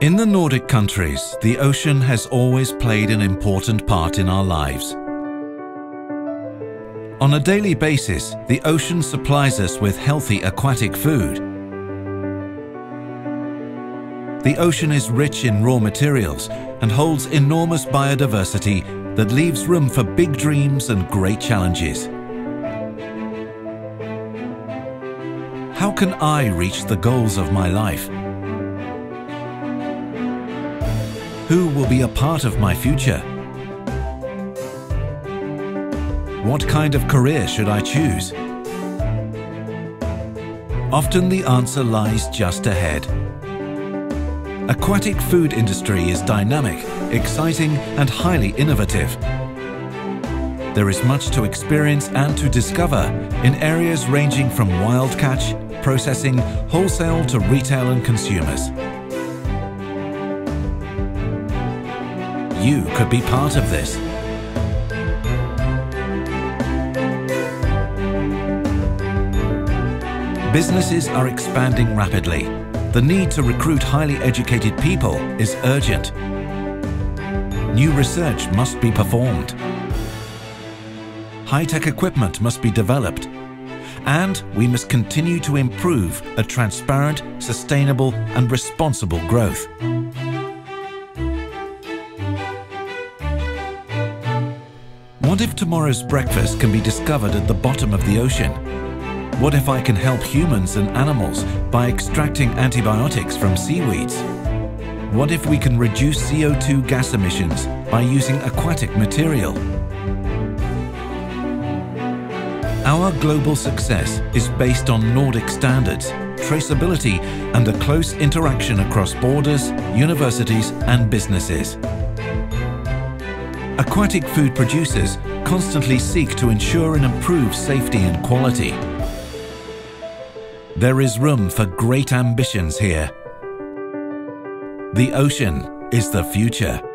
In the Nordic countries, the ocean has always played an important part in our lives. On a daily basis, the ocean supplies us with healthy aquatic food. The ocean is rich in raw materials and holds enormous biodiversity that leaves room for big dreams and great challenges. How can I reach the goals of my life? Who will be a part of my future? What kind of career should I choose? Often the answer lies just ahead. Aquatic food industry is dynamic, exciting and highly innovative. There is much to experience and to discover in areas ranging from wild catch, processing, wholesale to retail and consumers. You could be part of this. Businesses are expanding rapidly. The need to recruit highly educated people is urgent. New research must be performed. High-tech equipment must be developed. And we must continue to improve a transparent, sustainable and responsible growth. What if tomorrow's breakfast can be discovered at the bottom of the ocean? What if I can help humans and animals by extracting antibiotics from seaweeds? What if we can reduce CO2 gas emissions by using aquatic material? Our global success is based on Nordic standards, traceability and a close interaction across borders, universities and businesses. Aquatic food producers constantly seek to ensure and improve safety and quality. There is room for great ambitions here. The ocean is the future.